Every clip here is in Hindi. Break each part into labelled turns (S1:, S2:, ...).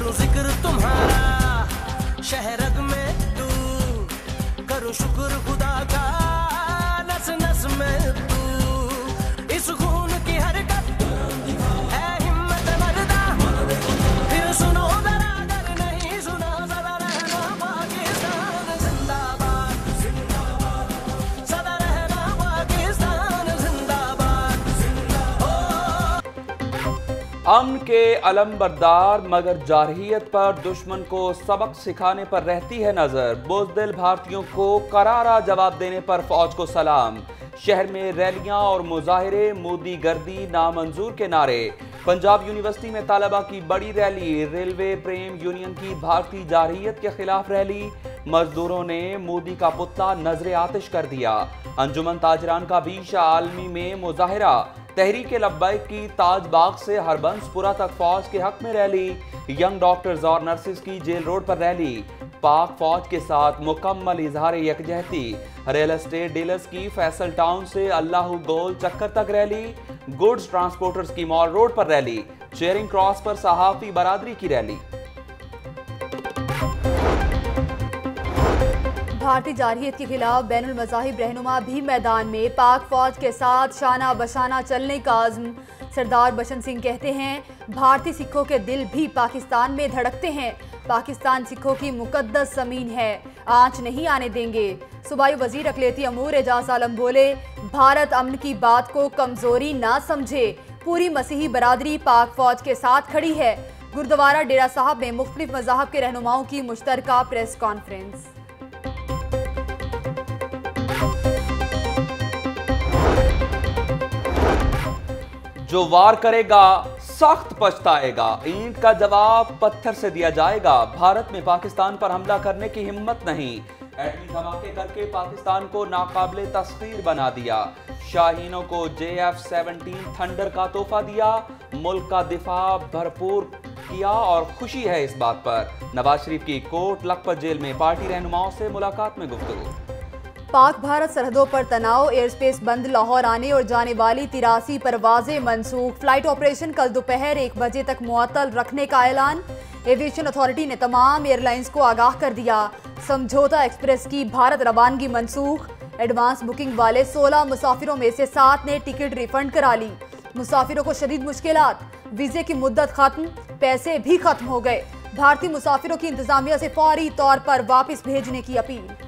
S1: करूँ ज़िक्र तुम्हारा शहरग में तू करूँ शुक्र खुदा का।
S2: अमन के अलम बरदार मगर जारहियत पर दुश्मन को सबक सिखाने पर रहती है नज़र। बुजदिल भारतीयों को करारा जवाब देने पर फौज को सलाम। शहर में रैलियाँ और मुजाहरे, मोदी गर्दी, नामंजूर के नारे। पंजाब यूनिवर्सिटी में तालबा की बड़ी रैली, रेलवे प्रेम यूनियन की भारतीय जारहियत के खिलाफ रैली। मजदूरों ने मोदी का पुतला नजरे आतिश कर दिया। अंजुमन ताजरान का भी शाह आलमी में मुजाहरा। तहरीक लब्बैक की ताज बाग से हरबंसपुरा तक फौज के हक में रैली, यंग डॉक्टर्स और नर्सिस की जेल रोड पर रैली, पाक फौज के साथ मुकम्मल इजहार यकजहती, रियल एस्टेट डीलर्स की फैसल टाउन से अल्लाह गोल चक्कर तक रैली, गुड्स ट्रांसपोर्टर्स की मॉल रोड पर रैली, चेयरिंग क्रॉस पर सहाफी बरादरी की रैली।
S3: भारतीय जारहियत के खिलाफ बैन मजाहिब रहनुमा भी मैदान में। पाक फौज के साथ शाना बशाना चलने का आज़म। सरदार बशन सिंह कहते हैं, भारतीय सिखों के दिल भी पाकिस्तान में धड़कते हैं। पाकिस्तान सिखों की मुकद्दस ज़मीन है, आँच नहीं आने देंगे। सूबाई वज़ीर अकलेती अमूर एजाज आलम बोले, भारत अमन की बात को कमज़ोरी ना समझे। पूरी मसीही बरादरी पाक फौज के साथ खड़ी है। गुरुद्वारा डेरा साहब में मुख्तलिफ़ मजाहब के रहनुमाओं की मुश्तरका प्रेस कॉन्फ्रेंस।
S2: जो वार करेगा, सख्त पछताएगा। ईंट का जवाब पत्थर से दिया जाएगा। भारत में पाकिस्तान पर हमला करने की हिम्मत नहीं। एटमी धमाके करके पाकिस्तान को नाकाबले तस्वीर बना दिया। शाहीनों को जे एफ़ सेवनटीन थंडर का तोहफा दिया। मुल्क का दिफा भरपूर किया और खुशी है इस बात पर। नवाज़ शरीफ की कोर्ट लखपत जेल में पार्टी रहनुमाओं से मुलाकात में गुफ्तगू।
S3: पाक भारत सरहदों पर तनाव एयर स्पेस बंद लाहौर आने और जाने वाली तिरासी परवाजें मनसूख। फ़्लाइट ऑपरेशन कल दोपहर एक बजे तक मुअत्तल रखने का ऐलान। एविएशन अथॉरिटी ने तमाम एयरलाइंस को आगाह कर दिया। समझौता एक्सप्रेस की भारत रवानगी मनसूख। एडवांस बुकिंग वाले 16 मुसाफिरों में से सात ने टिकट रिफंड करा ली। मुसाफिरों को शदीद मुश्किल वीजे की मुद्दत खत्म, पैसे भी खत्म हो गए। भारतीय मुसाफिरों की इंतजामिया से फौरी तौर पर वापस भेजने की अपील।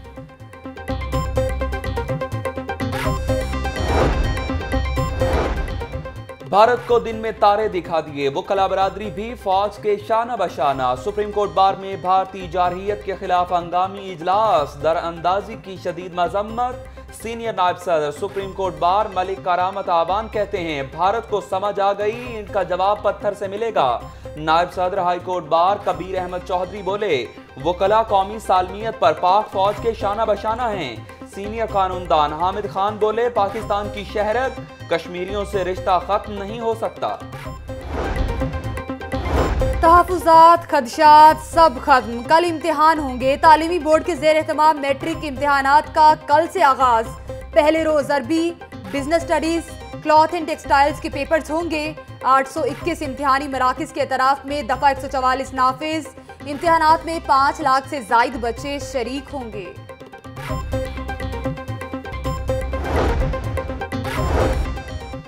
S2: भारत को दिन में तारे दिखा दिए। वो कला बरादरी भी फौज के शाना बशाना। सुप्रीम कोर्ट बार में भारतीय जारहियत के खिलाफ हंगामी इजलास। दर अंदाजी की शदीद मजम्मत। सीनियर नायब सदर सुप्रीम कोर्ट बार मलिक करामत आवान कहते हैं, भारत को समझ आ गई, इनका जवाब पत्थर से मिलेगा। नायब सदर high court bar Kabir Ahmad Chaudhry बोले, वो कला कौमी सालमियत पर पाक फौज के शाना बशाना हैं। सीनियर कानूनदान। हामिद खान बोले, पाकिस्तान की शहरत कश्मीरियों से रिश्ता खत्म नहीं हो सकता।
S3: तहफात खदशात सब खत्म। कल इम्तिहान होंगे। तालीमी बोर्ड के जेर एहतमाम मैट्रिक इम्तिहान का कल से आगाज़। पहले रोज अरबी, business studies, cloth and textiles के पेपर्स होंगे। 821 इम्तिहानी मराकज के अतराफ में दफ़ा 144 नाफिज। इम्तिहान में पाँच लाख से जायद बच्चे शरीक होंगे।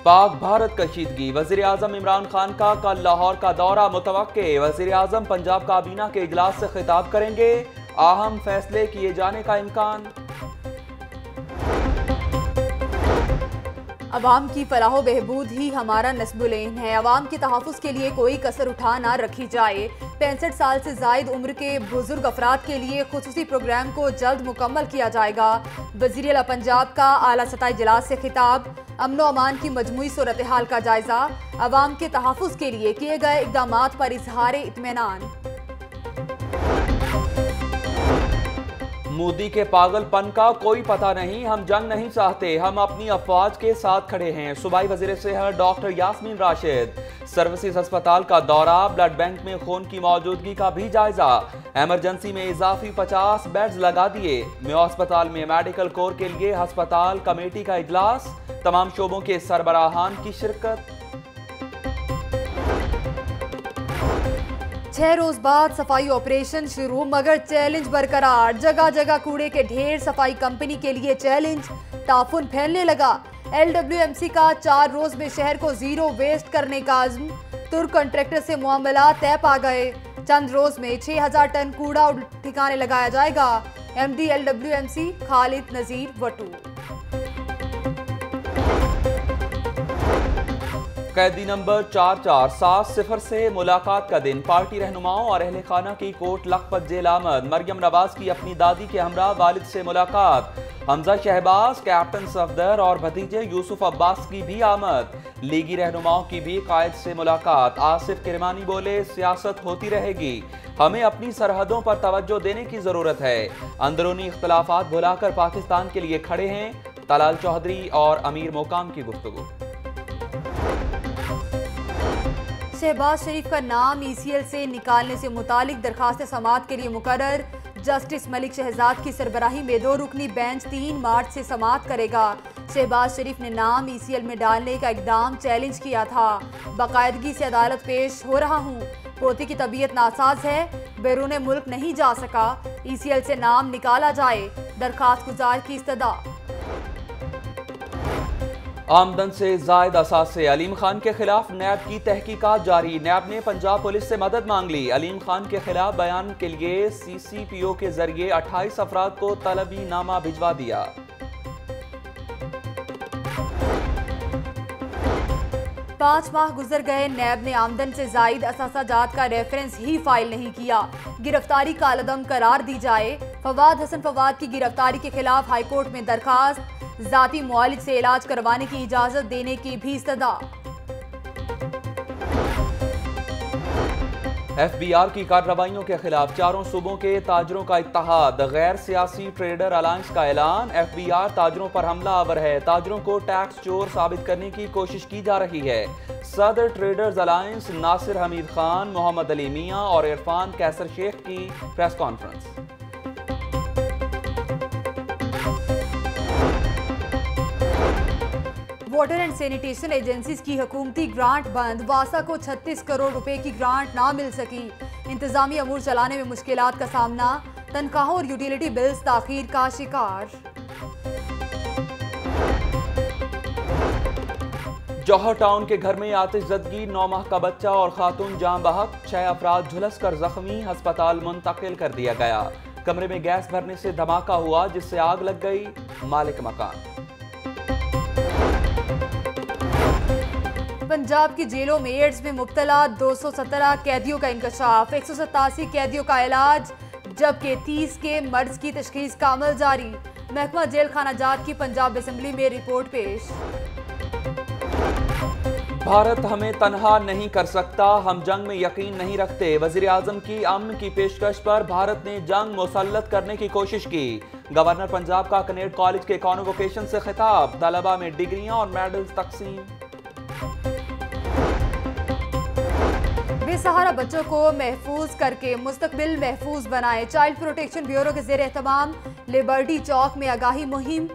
S2: पाक भारत कशीदगी वज़ीर आज़म इमरान खान का कल लाहौर का दौरा मुतव वज़ीर आज़म पंजाब काबीना के इजलास से खिताब करेंगे। अहम फैसले किए जाने का इम्कान।
S3: अवाम की फलाह बहबूद ही हमारा नस्बुलेन है। अवाम के तहफ़ के लिए कोई कसर उठा ना रखी जाए। पैंसठ साल से जायद उम्र के बुज़ुर्ग अफराद के लिए खसूस प्रोग्राम को जल्द मुकम्मल किया जाएगा। वज़ीर अला पंजाब का आला सतह इजलास से खिताब। अमन अमान की मजमू सूरत हाल का जायजा। अवाम के तहफ़ के लिए किए गए इकदाम पर इजहार इतमान
S2: मोदी के पागलपन का कोई पता नहीं, हम जंग नहीं चाहते, हम अपनी अफवाज के साथ खड़े हैं। सूबाई वज़ीर सेहत डॉक्टर यासमीन राशिद। सर्विसेज़ अस्पताल का दौरा, ब्लड बैंक में खून की मौजूदगी का भी जायजा। एमरजेंसी में इजाफी 50 बेड्स लगा दिए। म्यो अस्पताल में मेडिकल कोर के लिए अस्पताल कमेटी का इजलास। तमाम शोबों के सरबराहान की शिरकत।
S3: छह रोज बाद सफ़ाई ऑपरेशन शुरू, मगर चैलेंज बरकरार। जगह जगह कूड़े के ढेर सफ़ाई कंपनी के लिए चैलेंज। ताफुन फैलने लगा। एलडब्ल्यूएमसी का चार रोज में शहर को ज़ीरो वेस्ट करने का आज़म। तुर्क कॉन्ट्रैक्टर से मामला तय पा गए। चंद रोज में 6000 टन कूड़ा ठिकाने लगाया जाएगा। MD, LWMC, Khalid, Nazir, Wattoo.
S2: कैदी नंबर चार चार सात सिफर से मुलाकात का दिन। पार्टी रहनुमाओं और अहल खाना की कोर्ट लखपत जेल आमद। मरियम नवाज़ की अपनी दादी के हमरा वालिद से मुलाकात। हमजा शहबाज, कैप्टन सफदर और भतीजे यूसुफ अब्बास की भी आमद। लीगी रहनुमाओं की भी कायद से मुलाकात। आसिफ किरमानी बोले, सियासत होती रहेगी। हमें अपनी सरहदों पर तवज्जो देने की ज़रूरत है। अंदरूनी इख्तलाफात भुलाकर पाकिस्तान के लिए खड़े हैं। तलाल चौधरी और अमीर मोकाम की गुफ्तगु।
S3: शहबाज शरीफ का नाम ईसीएल से निकालने से मुतालिक दरखास्त समात के लिए मुकर जस्टिस मलिक शहजाद की सरबराही में दो रुकनी बेंच तीन मार्च से समात करेगा। शहबाज शरीफ ने नाम ईसीएल में डालने का इकदाम चैलेंज किया था। बाकायदगी से अदालत पेश हो रहा हूँ। पोती की तबीयत नासाज है। बैरून मुल्क नहीं जा सका। ईसीएल से नाम निकाला जाए। दरखास्त गुजार की इस्तदा।
S2: आमदन से जायद असासे अलीम खान के खिलाफ नैब की तहकीकात जारी। नैब ने पंजाब पुलिस से मदद मांग ली। अलीम खान के खिलाफ बयान के लिए सी सी पी ओ के ज़रिए 28 अफराद को तलबी नामा भिजवा दिया।
S3: पाँच माह गुजर गए, नैब ने आमदन से जायद असासा जात का रेफरेंस ही फ़ाइल नहीं किया। गिरफ्तारी का अलदम करार दी जाए। फवाद हसन फवाद की गिरफ्तारी के खिलाफ हाईकोर्ट में दरखास्त। जाती मुआलिज से इलाज करवाने की इजाज़त देने की भी सदा।
S2: एफ़ बी आर की कार्रवाइयों के खिलाफ चारों सूबों के ताजरों का इतिहाद गैर सियासी ट्रेडर अलायंस का ऐलान। एफ़ बी आर ताजरों पर हमला आवर है। ताजरों को टैक्स चोर साबित करने की कोशिश की जा रही है। सदर ट्रेडर्स अलायंस नासिर हमीद खान, मोहम्मद अली मियाँ और इरफान कैसर शेख की press conference.
S3: Water and sanitation agencies की हुकूमती ग्रांट बंद। वासा को 36 करोड़ रुपए की ग्रांट ना मिल सकी। इंतजामी अमूर चलाने में मुश्किल का सामना। तनख्वाहों और यूटिलिटी बिल्स ताखीर का शिकार।
S2: जौहर टाउन के घर में आतिशजदगी नौ माह का बच्चा और खातून जाम बहक, छह अफराद झुलस कर जख्मी, अस्पताल मुंतकिल कर दिया गया। कमरे में गैस भरने से धमाका हुआ, जिससे आग लग गई। मालिक मकान।
S3: पंजाब की जेलों में एड्स में मुबतला 217 कैदियों का इंकशाफ, एक सौ सतासी कैदियों का इलाज, जबकि 30 के मर्ज की तशखीस का अमल जारी। महकमा जेल खाना जात की पंजाब असम्बली में रिपोर्ट पेश।
S2: भारत हमें तनहा नहीं कर सकता, हम जंग में यकीन नहीं रखते। वज़ीर आज़म की अमन की पेशकश पर भारत ने जंग मुसलत करने की कोशिश की। गवर्नर पंजाब का कनेड कॉलेज के कॉन्वोकेशन से खिताब, तलबा में डिग्रियाँ और मेडल्स तकसीम।
S3: बेसहारा बच्चों को महफूज करके मुस्तबिल महफूज बनाए। चाइल्ड प्रोटेक्शन ब्यूरो के जेर एहतमाम लिबर्टी चौक में आगाही मुहिम।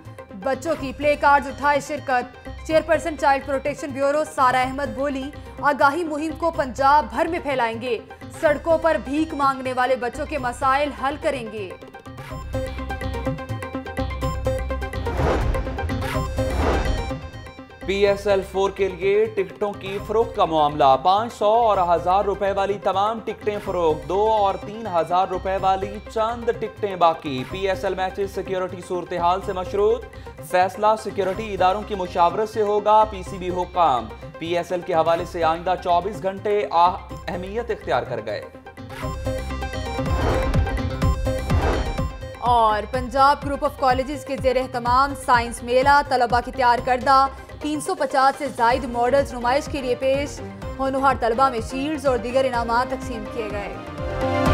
S3: बच्चों की प्ले कार्ड उठाए शिरकत। चेयरपर्सन चाइल्ड प्रोटेक्शन ब्यूरो सारा अहमद बोली, आगाही मुहिम को पंजाब भर में फैलाएँगे। सड़कों पर भीख मांगने वाले बच्चों के मसाइल हल करेंगे।
S2: पी एस एल फोर के लिए टिकटों की फरोख्त का मामला। पाँच सौ और हज़ार रुपए वाली तमाम टिकटें फरोख्त। दो और तीन हज़ार रुपए वाली चंद टिकटें बाकी। P S L matches security सूरत हाल से मशरूत। फैसला सिक्योरिटी इदारों की मुशावरत से होगा। पी सी बी हुकाम। पी एस एल के हवाले से आइंदा चौबीस घंटे अहमियत इख्तियार कर गए।
S3: और पंजाब ग्रुप ऑफ़ कॉलेजेस के जेर तमाम साइंस मेला तलबा की तैयार करदा। 350 से जायद मॉडल्स नुमाइश के लिए पेश होनहार तलबा में शील्ड्स और दीगर इनाम तकसीम किए गए।